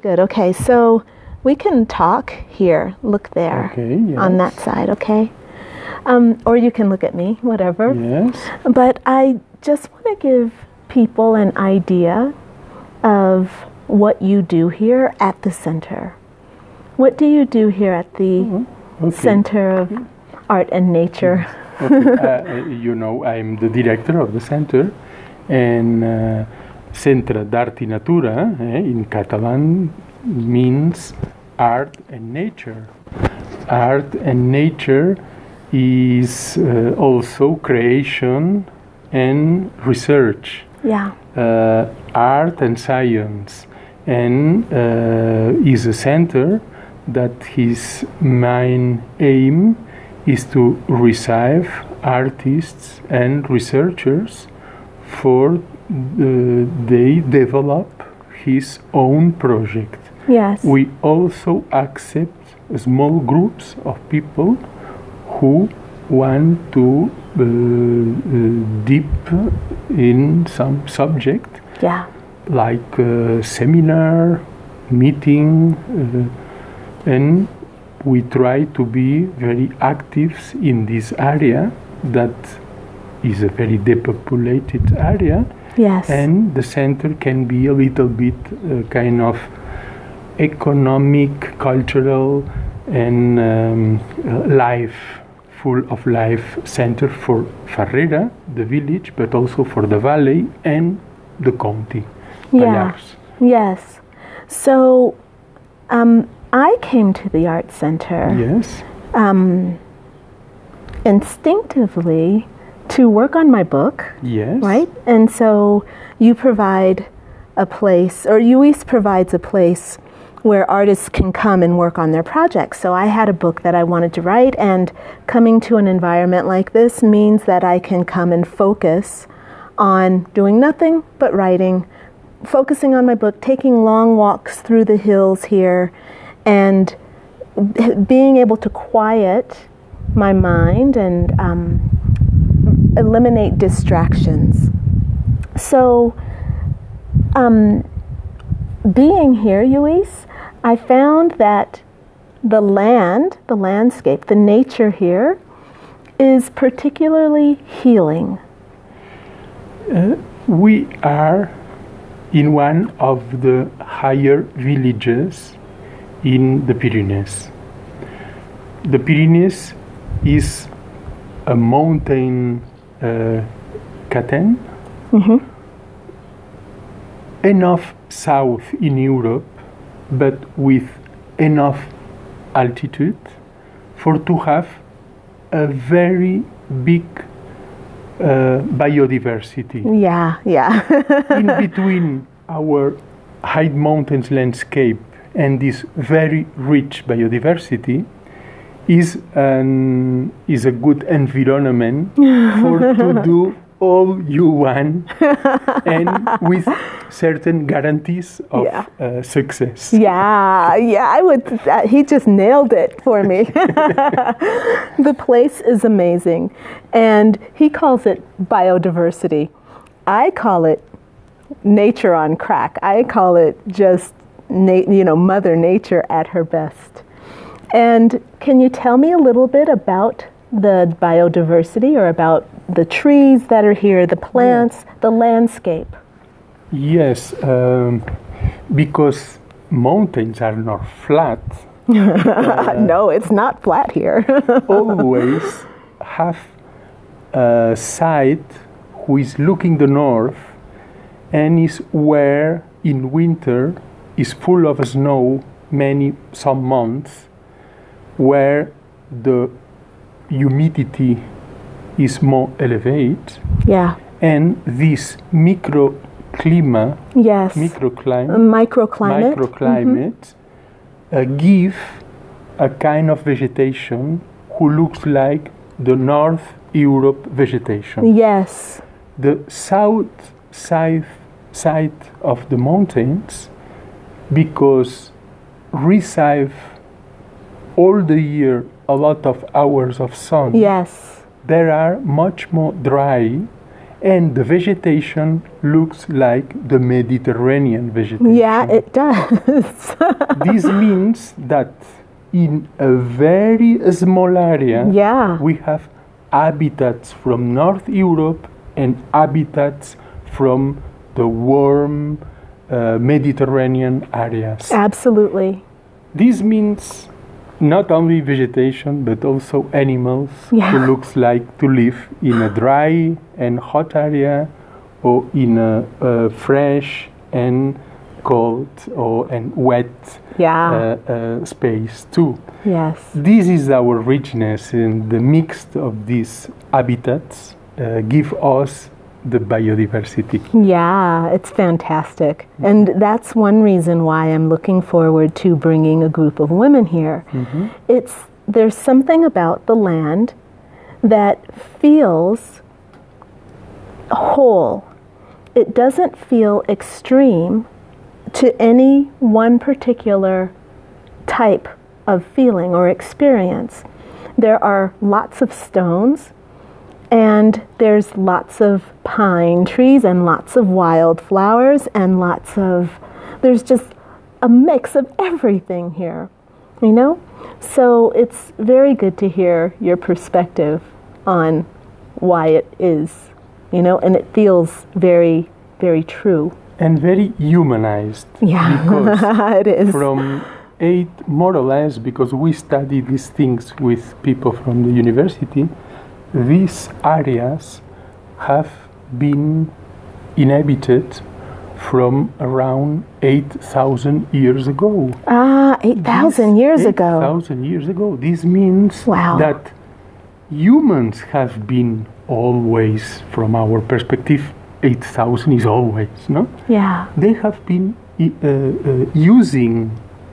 Good. Okay, so we can talk here. Look there Okay, on that side, okay? Um, or you can look at me, whatever. Yes. But I just want to give people an idea of what you do here at the center. What do you do here at the Okay. Center of Art and Nature? Okay. uh, you know, I'm the director of the center, and uh, Centre d'Art i Natura eh, in Catalan means art and nature. Art and nature is uh, also creation and research. Yeah. uh, art and science and uh, is a center that his main aim is to receive artists and researchers for they develop his own project Yes. we also accept small groups of people who want to uh, uh, deep in some subject yeah. like uh, seminar meeting uh, and we try to be very active in this area that is a very depopulated area Yes. and the center can be a little bit uh, kind of economic, cultural, and um, uh, life, full of life center for Farrera, the village, but also for the valley and the county, Yeah. Pallars. Yes. So um, I came to the art center Yes. um, instinctively to work on my book, Yes. right? And so you provide a place, or Lluís provides a place where artists can come and work on their projects. So I had a book that I wanted to write, and coming to an environment like this means that I can come and focus on doing nothing but writing, focusing on my book, taking long walks through the hills here, and being able to quiet my mind and um, eliminate distractions. So, um, being here, Lluís, I found that the land, the landscape, the nature here is particularly healing. We are in one of the higher villages in the Pyrenees. The Pyrenees is a mountain uh, caten enough south in Europe, but with enough altitude for to have a very big uh, biodiversity. Yeah, yeah. in between our high mountains landscape and this very rich biodiversity is an is a good environment for to do all you want and with certain guarantees of Yeah. uh, success. Yeah, yeah, I would. Uh, he just nailed it for me. the place is amazing, and he calls it biodiversity. I call it nature on crack. I call it just, na- you know, Mother Nature at her best. And can you tell me a little bit about the biodiversity, or about the trees that are here, the plants, the landscape? Yes, um, because mountains are not flat. no, it's not flat here. always have a side who is looking the north and is where in winter is full of snow many some months where the humidity is more elevated yeah. and this microclimate Yes. microclimate microclimate. microclimate uh, give a kind of vegetation who looks like the North Europe vegetation. Yes. The south side, side of the mountains, because receive all the year a lot of hours of sun, Yes. they are much more dry and the vegetation looks like the Mediterranean vegetation. Yeah, it does. this means that in a very small area, yeah. we have habitats from North Europe and habitats from the warm uh, Mediterranean areas. Absolutely. This means not only vegetation but also animals Yeah. who looks like to live in a dry and hot area or in a, a fresh and cold or and wet Yeah. uh, uh, space too. yes. This is our richness, and the mix of these habitats uh, give us the biodiversity. Yeah, it's fantastic. And that's one reason why I'm looking forward to bringing a group of women here. Mm-hmm. It's there's something about the land that feels whole. It doesn't feel extreme to any one particular type of feeling or experience. There are lots of stones, and there's lots of pine trees, and lots of wildflowers, and lots of, there's just a mix of everything here, you know? So it's very good to hear your perspective on why it is, you know, and it feels very, very true. And very humanized. Because Yeah, it is. from eight, more or less, because we study these things with people from the university, these areas have been inhabited from around 8,000 years ago. Ah, 8,000 years ago. 8,000 years ago. This means Wow. that humans have been always, from our perspective, 8,000 is always, no? Yeah. They have been uh, uh, using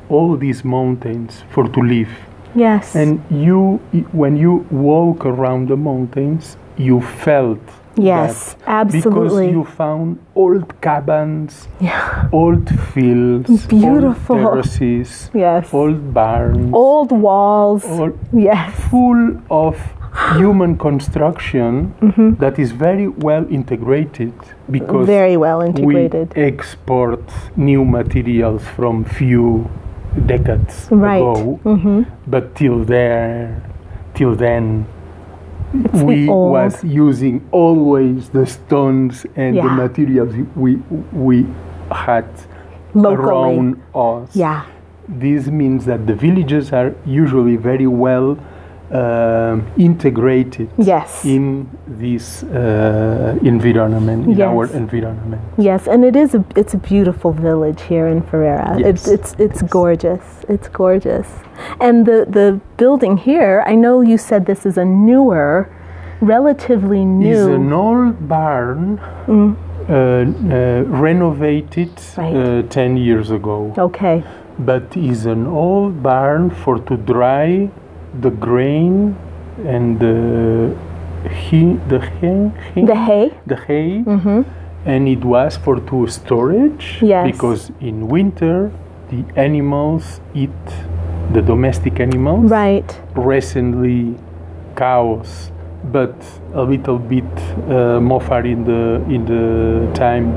all these mountains for to live. Yes. And you, when you walk around the mountains, you felt Yes, absolutely. because you found old cabins, yeah. old fields, Beautiful. old terraces, Yes. old barns, Old walls. all Yes. full of human construction Mm-hmm. that is very well integrated because Very well integrated. we export new materials from few decades Right. ago, hmm but till there, till then, the we old- was using always the stones and the materials we we had Locally. around us. Yeah. This means that the villages are usually very well um, integrated Yes. in this uh, environment, in our Yes. environment. Yes, and it is a it's a beautiful village here in Farrera. Yes. It's it's it's gorgeous. It's gorgeous. And the the building here, I know you said this is a newer, relatively new. Is an old barn uh, uh, renovated Right. uh, 10 years ago, Okay. but is an old barn for to dry the grain and the he, the hay, hay, The hay. the hay Mhm. and it was for to storage Yes. because in winter the animals eat the domestic animals Right. recently cows but a little bit uh, more far in the in the time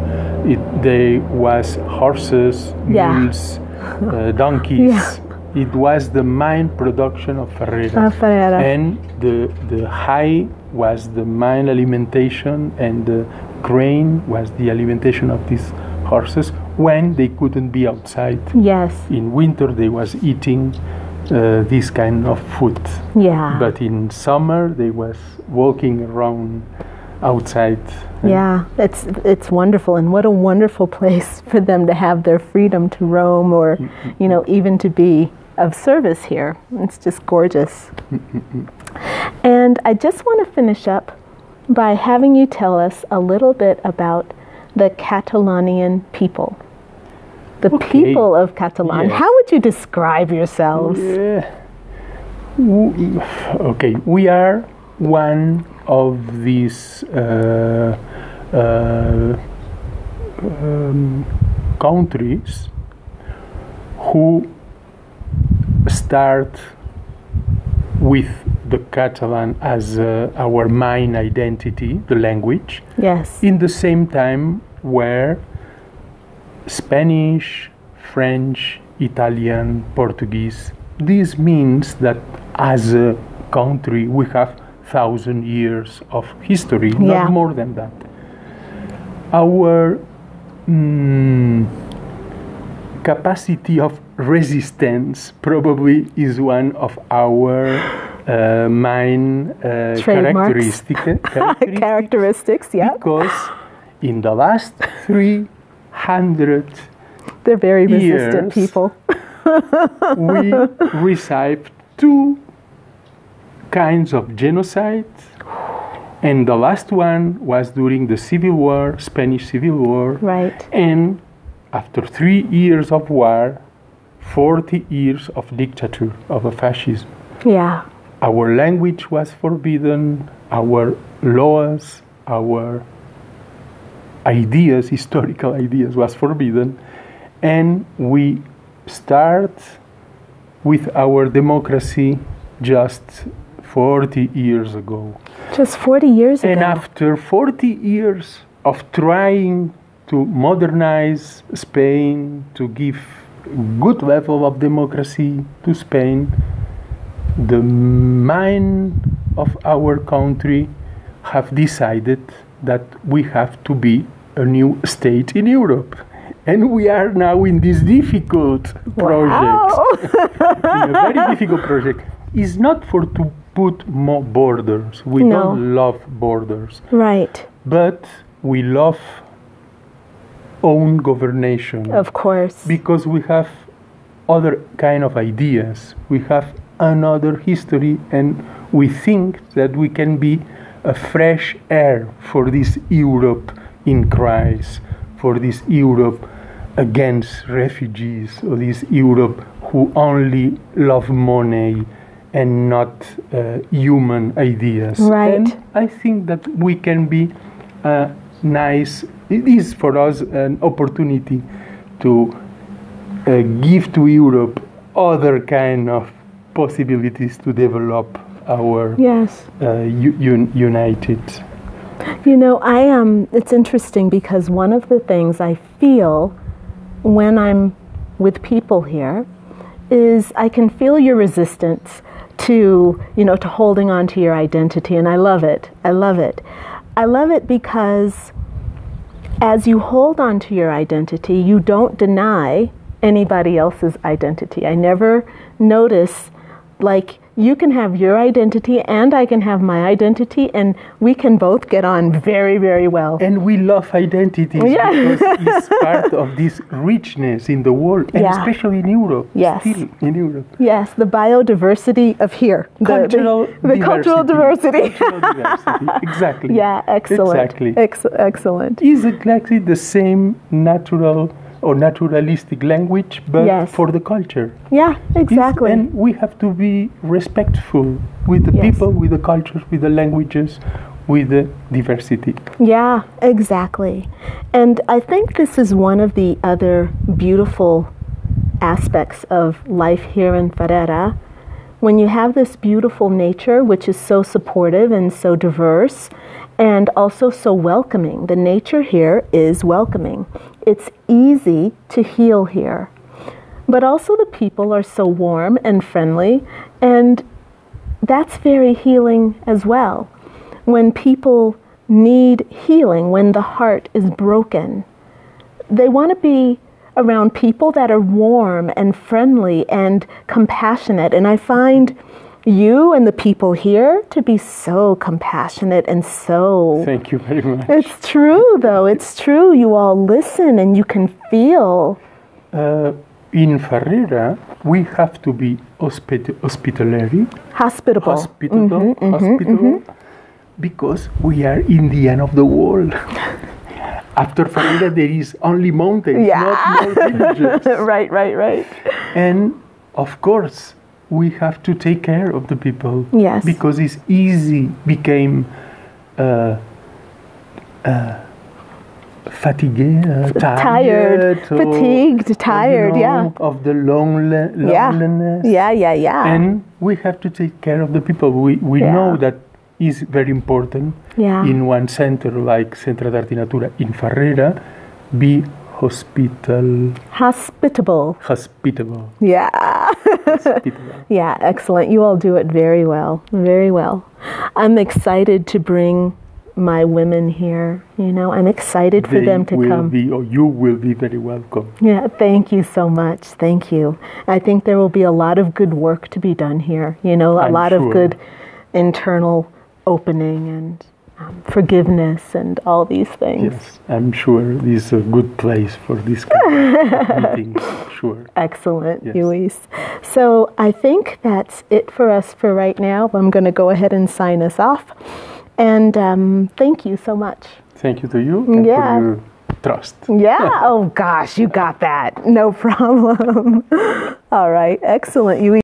it they was horses Yeah. mules uh, donkeys it was the main production of Farrera. Farrera. and the the hay was the main alimentation and the grain was the alimentation of these horses when they couldn't be outside yes. in winter they was eating uh, this kind of food Yeah. but in summer they was walking around outside Yeah, it's it's wonderful, and what a wonderful place for them to have their freedom to roam, or you know, even to be of service here. It's just gorgeous. and I just want to finish up by having you tell us a little bit about the Catalonian people, the Okay. people of Catalan. Yes. How would you describe yourselves? Yeah. Okay we are one of these uh, uh, um, countries who start with the Catalan as uh, our main identity, the language, Yes. in the same time where Spanish, French, Italian, Portuguese, this means that as a country we have thousand years of history, Yeah. not more than that. Our mm, capacity of resistance probably is one of our uh, main uh, characteristic, characteristic Characteristics, yeah. because in the last 300 They're very resistant years. people. we received two kinds of genocide and the last one was during the civil war spanish civil war Right. and after three years of war 40 years of dictature of a fascism Yeah. our language was forbidden, our laws, our ideas, historical ideas was forbidden, and we start with our democracy just 40 years ago. Just 40 years ago. And after 40 years of trying to modernize Spain, to give good level of democracy to Spain, the mind of our country have decided that we have to be a new state in Europe. And we are now in this difficult project Wow. in a very difficult project is not for to put more borders. We No. don't love borders, right. but we love own governation Of course. because we have other kind of ideas. We have another history, and we think that we can be a fresh air for this Europe in crisis, for this Europe against refugees, or this Europe who only love money and not uh, human ideas. Right. And I think that we can be a nice. It is for us an opportunity to uh, give to Europe other kind of possibilities to develop our yes. uh, un- united. You know, I um it's interesting because one of the things I feel when I'm with people here is I can feel your resistance to, you know, to holding on to your identity and I love it. I love it. I love it because as you hold on to your identity, you don't deny anybody else's identity. I never notice like you can have your identity and I can have my identity and we can both get on very very well. And we love identities Yeah. because it's part of this richness in the world, and Yeah. especially in Europe. Yes. Still in Europe. Yes, the biodiversity of here. The- the- Cultural the, cultural diversity. Cultural diversity. Exactly. yeah, excellent. Exactly. Ex- excellent. is exactly the same natural or naturalistic language, but Yes. for the culture. Yeah, It's- exactly. And we have to be respectful with the Yes. people, with the cultures, with the languages, with the diversity. Yeah, exactly. And I think this is one of the other beautiful aspects of life here in Farrera. When you have this beautiful nature, which is so supportive and so diverse, and also so welcoming, the nature here is welcoming. It's easy to heal here. But also, the people are so warm and friendly, and that's very healing as well. When people need healing, when the heart is broken, they want to be around people that are warm and friendly and compassionate. And I find you and the people here to be so compassionate and so. Thank you very much. It's true, though. It's true. You all listen and you can feel. Uh, in Farrera, we have to be hospit- hospitalary, Hospitable. hospitable, mm-hmm, mm-hmm, hospitable, mm-hmm. because we are in the end of the world. After Farrera, there is only mountains, Yeah. not more villages. right, right, right. And of course, we have to take care of the people. Yes. Because it's easy became uh, uh, fatigué, uh, tired, Tired, fatigued, or, you tired, yeah. of the lonely, Yeah. loneliness. Yeah, yeah, yeah. And we have to take care of the people. We, we Yeah. know that is very important Yeah. in one center like Centre d'Art i Natura in Farrera, be hospital, Hospitable. hospitable, Yeah. hospitable. Yeah, excellent. You all do it very well. Very well. I'm excited to bring my women here. You know, I'm excited for them to will come. be, or you will be very welcome. Yeah, thank you so much. Thank you. I think there will be a lot of good work to be done here. You know, a I'm lot sure. of good internal opening and um, forgiveness and all these things. Yes, I'm sure this is a good place for this kind of meeting. Sure. Excellent, Yes. Lluís. So I think that's it for us for right now. I'm going to go ahead and sign us off. And um, thank you so much. Thank you to you and Yeah. trust. Yeah. oh gosh, you got that. No problem. All right. Excellent. You